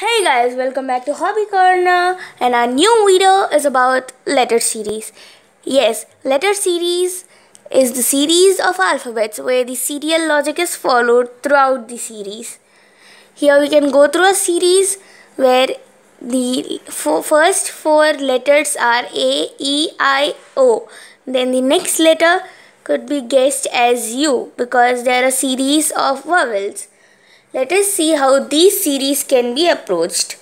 Hey guys, welcome back to Hobby Corner and our new video is about letter series. Yes, letter series is the series of alphabets where the serial logic is followed throughout the series. Here we can go through a series where the first four letters are A, E, I, O. Then the next letter could be guessed as U because there are a series of vowels. Let us see how these series can be approached.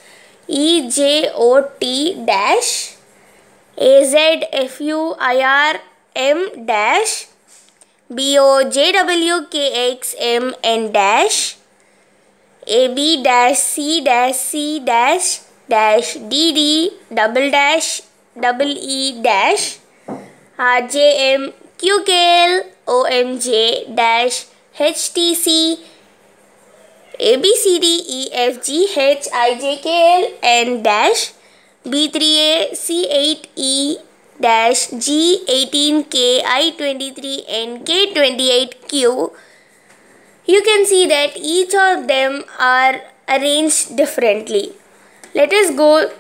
E J O T dash A Z F U I R M dash B O J W K X M N dash A B dash C dash C dash dash D D double dash double E dash R J M Q K L O M J dash H T C a B C D E F G H I J K L N dash B 3 A C 8 E dash G 18 K I 23 N K 28 Q you can see that each of them are arranged differently. Let us go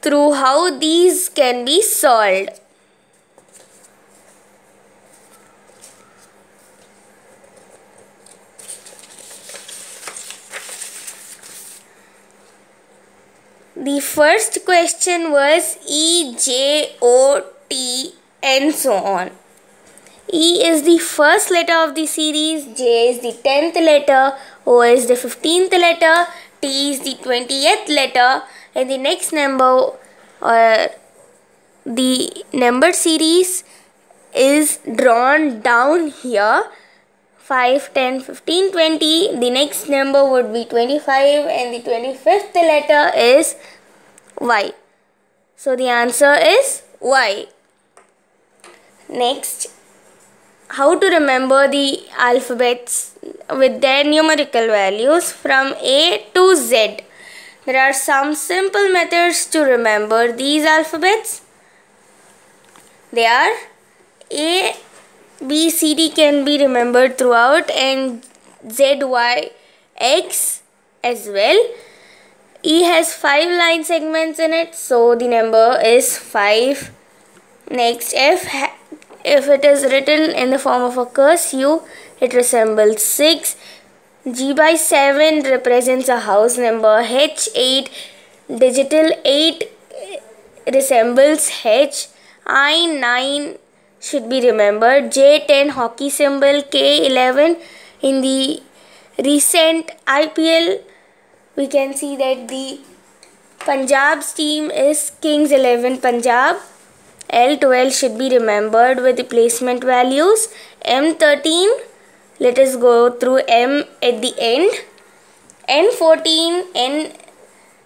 through how these can be solved. The first question was E, J, O, T and so on. E is the first letter of the series, J is the 10th letter, O is the 15th letter, T is the 20th letter and the next number or the number series is drawn down here 5, 10, 15, 20. The next number would be 25 and the 25th letter is Y. So the answer is Y. Next, how to remember the alphabets with their numerical values from A to Z. There are some simple methods to remember these alphabets. They are A B, C, D can be remembered throughout and Z, Y, X as well. E has 5 line segments in it so the number is 5. Next F, if it is written in the form of a curse U, it resembles 6. G by 7 represents a house number. H8 digital 8 resembles H. I9 should be remembered. J10 hockey symbol, K11 in the recent IPL we can see that the Punjab's team is Kings 11 Punjab. L12 should be remembered with the placement values. M13 let us go through M at the end. N14 N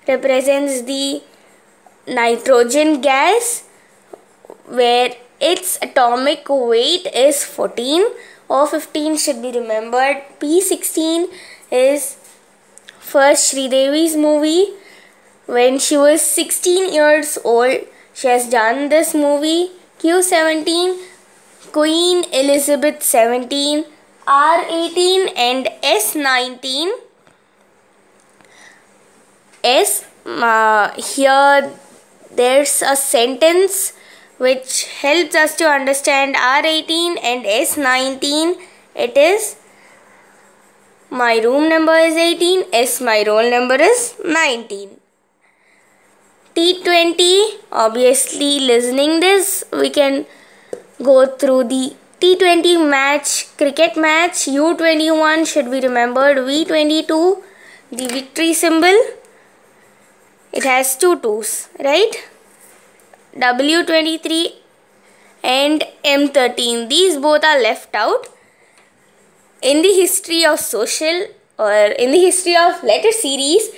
represents the nitrogen gas where its atomic weight is 14 or 15 should be remembered. P16 is Sridevi's movie when she was 16 years old. She has done this movie. Q17 Queen Elizabeth 17 R18 and S19 S uh, here there's a sentence which helps us to understand R18 and S19. It is my room number is 18, S my roll number is 19. T20, obviously listening this, we can go through the T20 match, cricket match, U21 should be remembered, V22, the victory symbol, it has two twos, right? W23 and M13. These both are left out. In the history of social or in the history of letter series,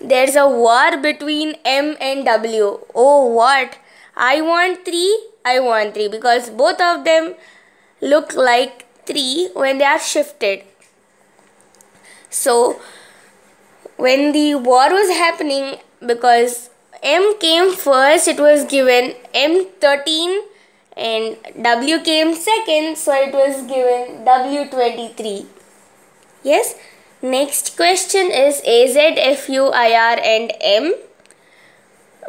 there's a war between M and W. Oh, what? I want 3, I want 3 because both of them look like 3 when they are shifted. So, when the war was happening, because M came first, it was given M13 and W came second, so it was given W23. Yes, Next question is A, Z, F, U, I, R and M.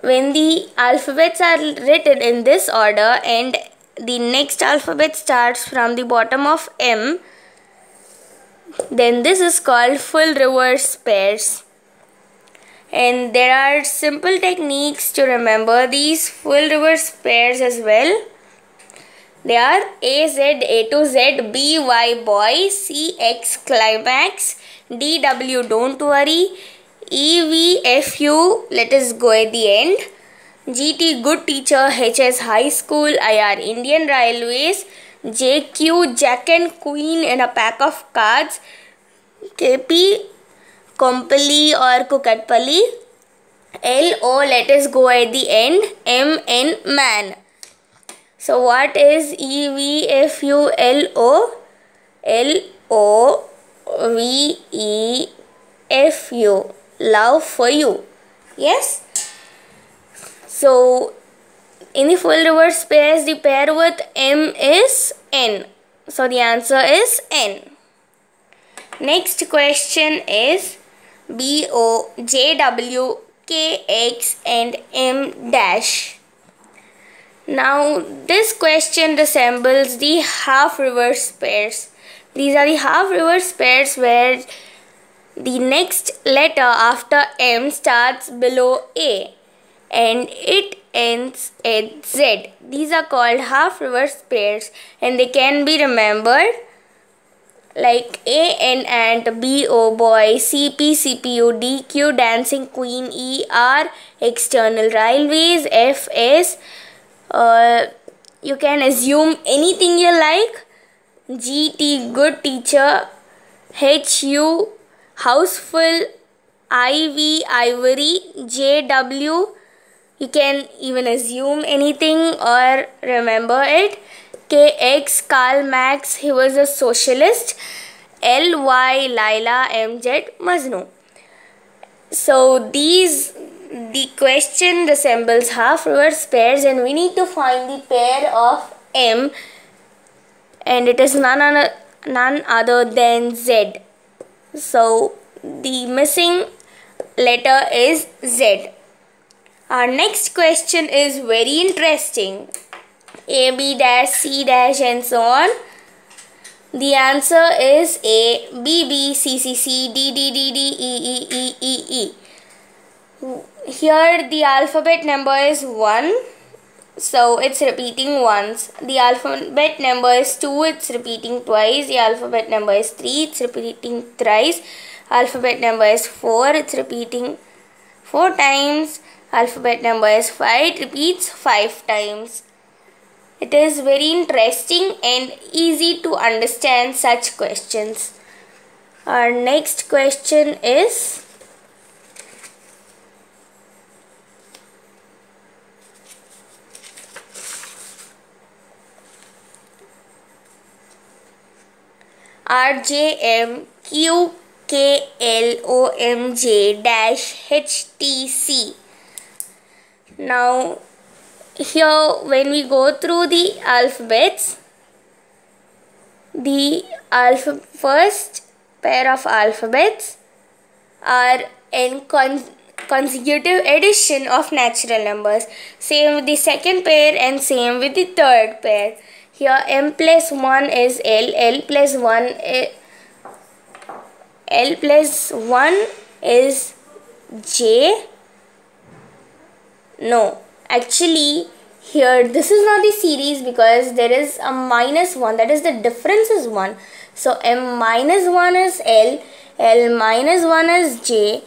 When the alphabets are written in this order and the next alphabet starts from the bottom of M, then this is called full reverse pairs. And there are simple techniques to remember these full reverse pairs as well. They are A Z A to Z B Y boy C X climax D W don't worry. E V F U let us go at the end. G T good teacher H S high school I R Indian railways. J Q jack and queen in a pack of cards. K P Kompally or Kukatpally. L O let us go at the end. M N man so what is E V F U L O? L O V E F U. Love for you. Yes? So in the full reverse pairs, the pair with M is N. So the answer is N. Next question is B O J W K X and M dash. Now this question resembles the half reverse pairs. These are the half reverse pairs where the next letter after M starts below A and it ends at Z. These are called half reverse pairs and they can be remembered like A N ant B O boy C P C P U D Q dancing queen E R external railways F S you can assume anything you like. GT good teacher. HU houseful. IV ivory. JW you can even assume anything or remember it. KX Karl Marx he was a socialist. LY Laila MZ Majnu so these the question resembles half reverse pairs and we need to find the pair of M and it is none, other, none other than Z. So the missing letter is Z. Our next question is very interesting. A, B dash, C dash and so on. The answer is A, B, B, C, C, C, D, D, D, D, E, E, E, E, E here the alphabet number is 1 so it's repeating once. The alphabet number is 2 it's repeating twice. The alphabet number is 3 it's repeating thrice. Alphabet number is 4 it's repeating 4 times. Alphabet number is 5 it repeats 5 times. It is very interesting and easy to understand such questions. Our next question is R J M Q K L O M J dash H T C. Now, here when we go through the alphabets, the alpha first pair of alphabets are in con consecutive addition of natural numbers. Same with the second pair and same with the third pair. Here. M plus 1 is L, L plus 1 L plus 1 is J. No, actually here this is not the series because there is a minus 1 that is the difference is 1. So m minus 1 is L, L minus 1 is J.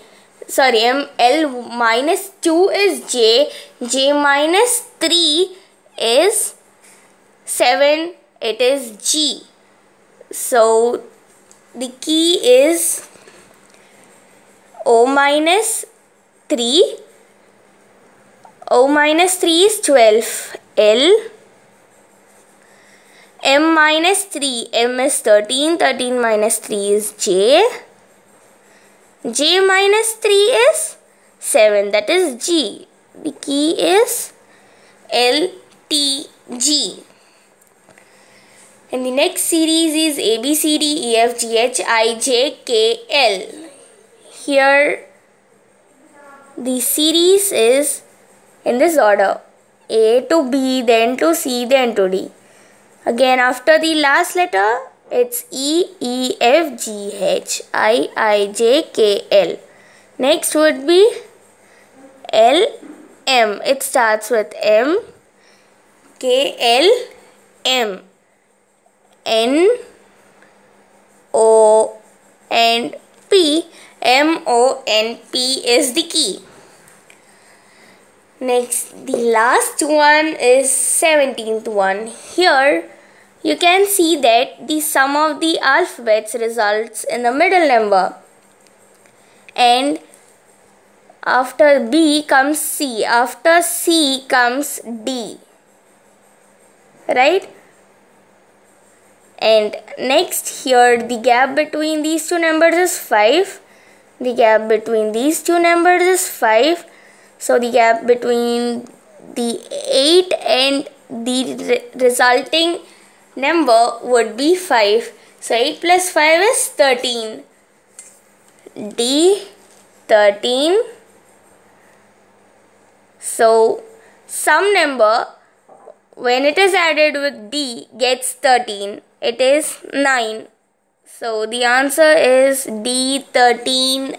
Sorry m l minus 2 is j. J minus 3 is 7 it is G. So the key is O minus 3. O minus 3 is 12. L. M minus 3. M is 13. 13 minus 3 is J. J minus 3 is 7. That is G. The key is L T G And the next series is A, B, C, D, E, F, G, H, I, J, K, L. Here the series is in this order A to B, then to C, then to D. Again, after the last letter, it's E, E, F, G, H, I, I, J, K, L. Next would be L, M. It starts with M, K, L, M, N, O, and P. M, O, N, P is the key. Next, the last one is 17th one. Here, you can see that the sum of the alphabets results in the middle number. And after B comes C. After C comes D. Right? And next here the gap between these two numbers is 5. The gap between these two numbers is 5 so the gap between the 8 and the re resulting number would be 5. So 8 plus 5 is 13. D 13. So some number when it is added with D gets 13. It is 9. So the answer is D13I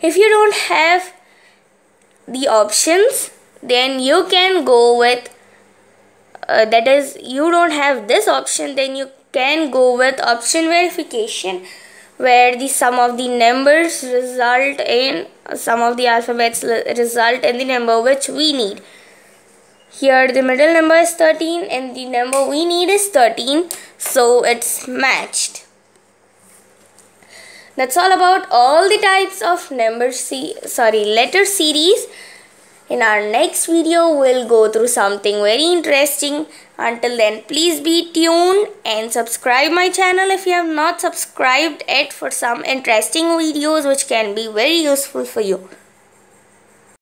if you don't have the options then you can go with uh, that is you don't have this option then you can go with option verification where the sum of the numbers result in sum of the alphabets result in the number which we need here the middle number is 13 and the number we need is 13 so it's matched that's all about all the types of number C sorry letter series. In our next video, we'll go through something very interesting. Until then, please be tuned and subscribe my channel if you have not subscribed yet for some interesting videos which can be very useful for you.